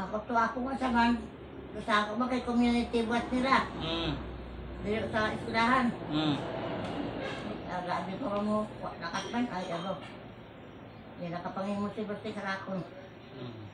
Nakakatuwa ako nga sa man. Gusto ako ba kay community buat nila. Mm. Dito sa eskwelahan. Mm. Grabe ko mo. Nakatman. Ay, ano. Hindi nakapangin mo si Bertie Karakon. Mm.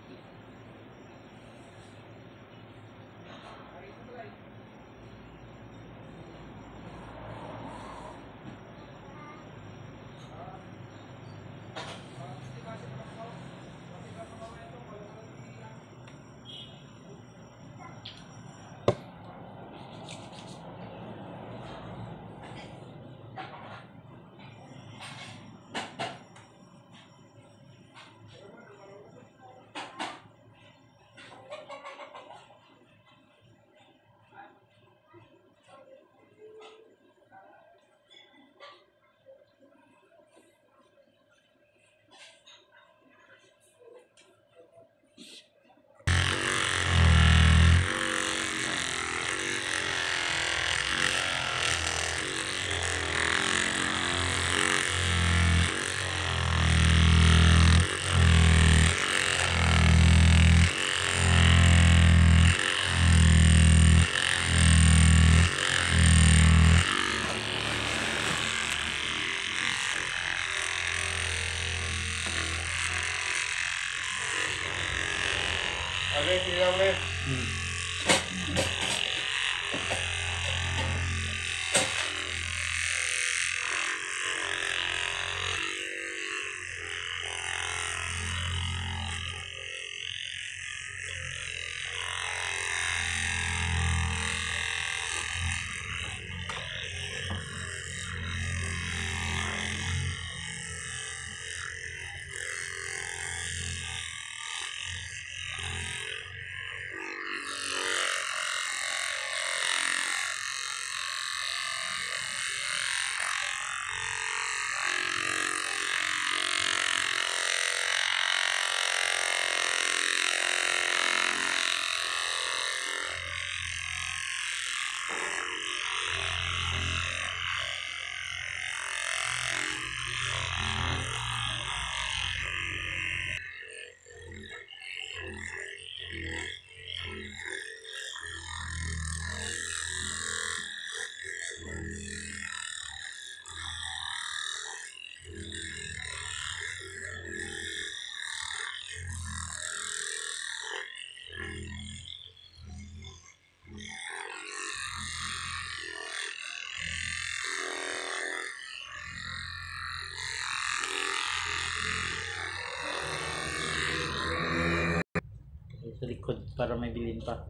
Para may bilin pa.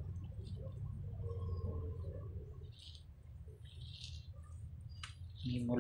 Hindi mo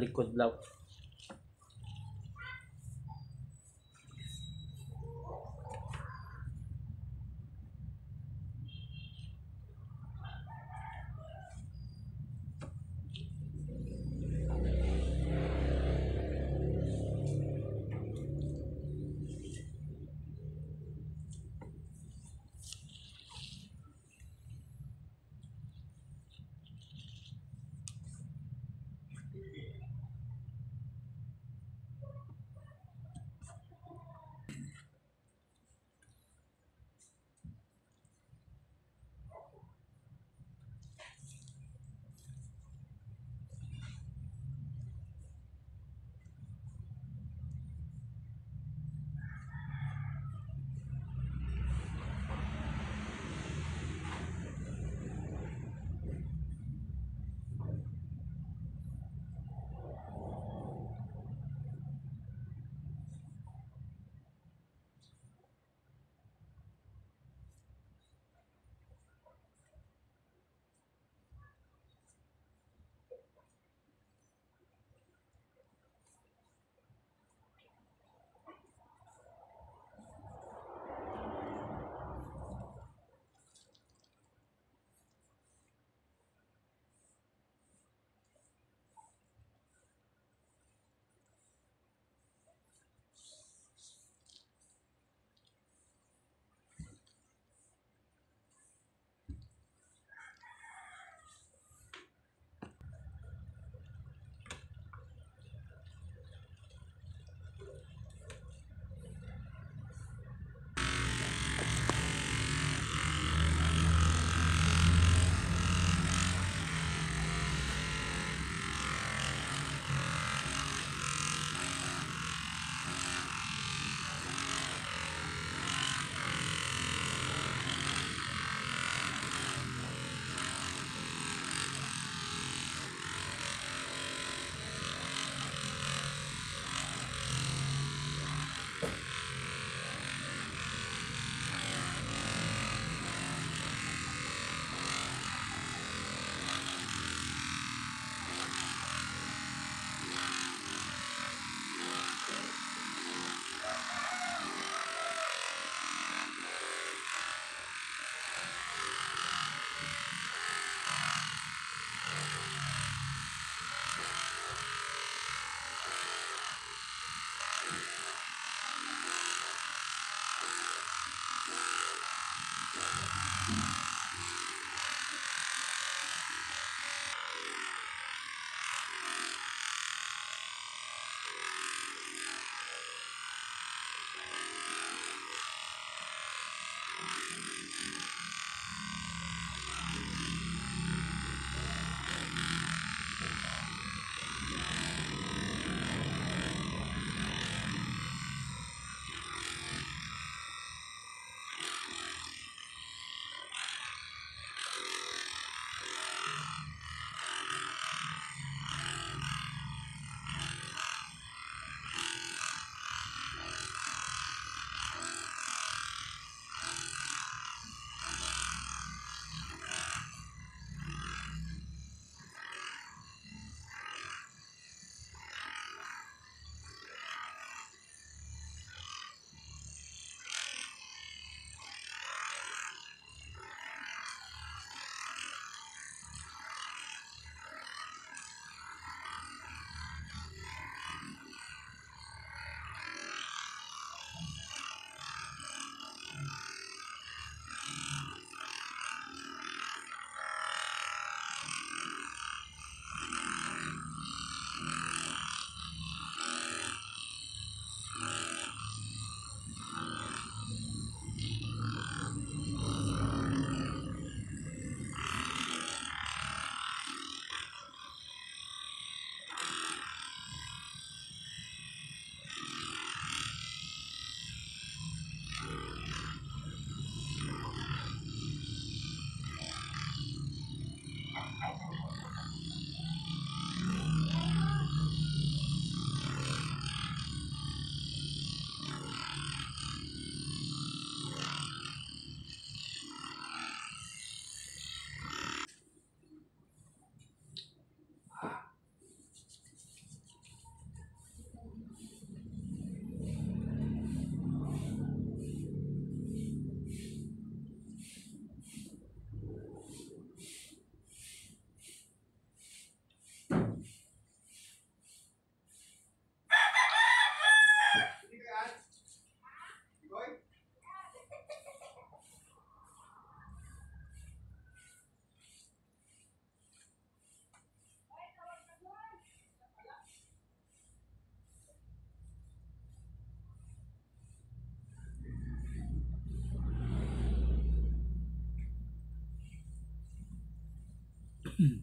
嗯。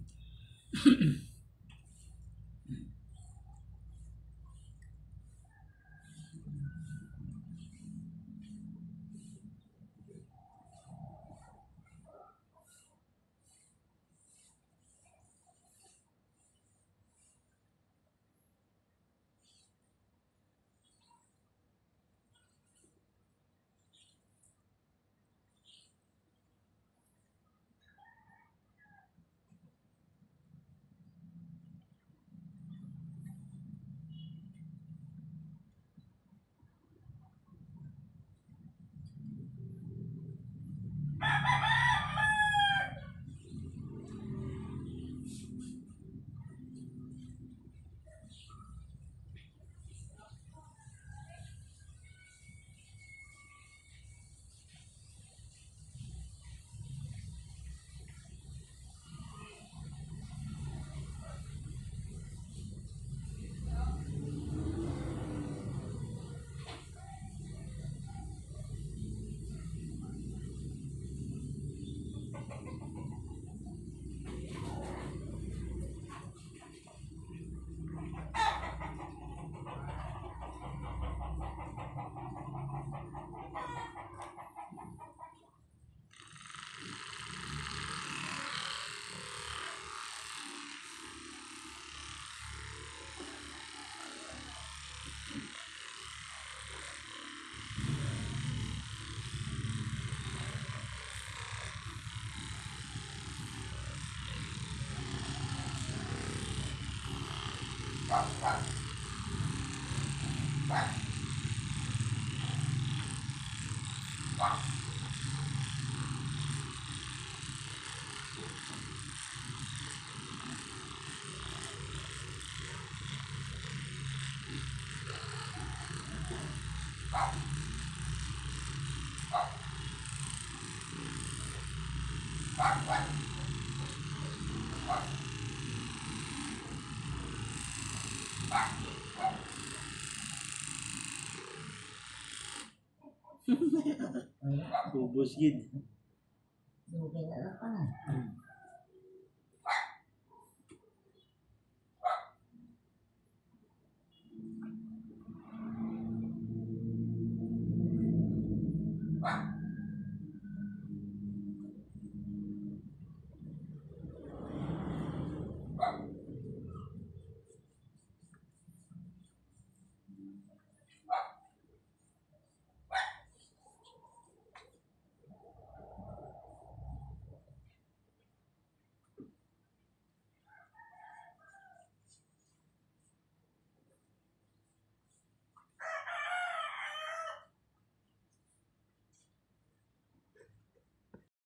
Thank you. Busyin. đồ về đã rất khó.